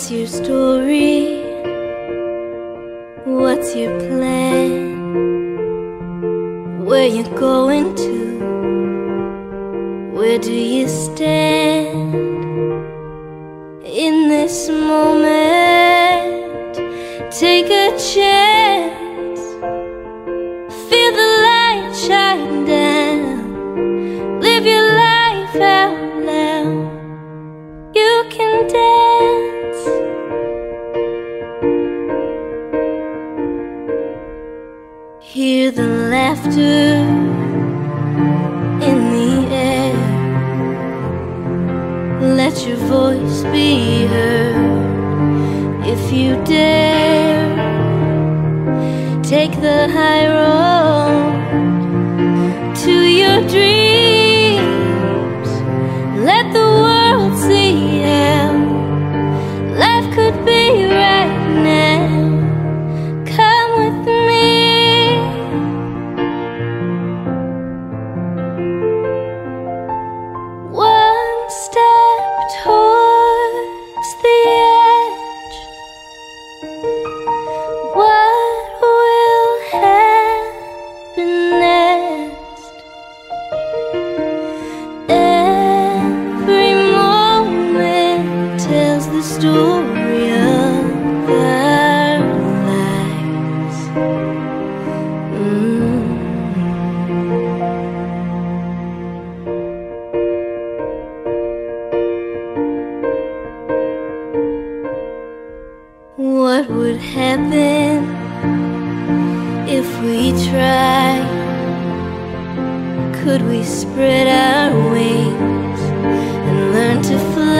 What's your story? What's your plan? Where you going to? Where do you stand? In this moment, take a chance. Feel the light shine down. Live your life Hear the laughter in the air. Let your voice be heard if you dare. Take the high road story of our lives. Mm. What would happen if we tried? Could we spread our wings and learn to fly?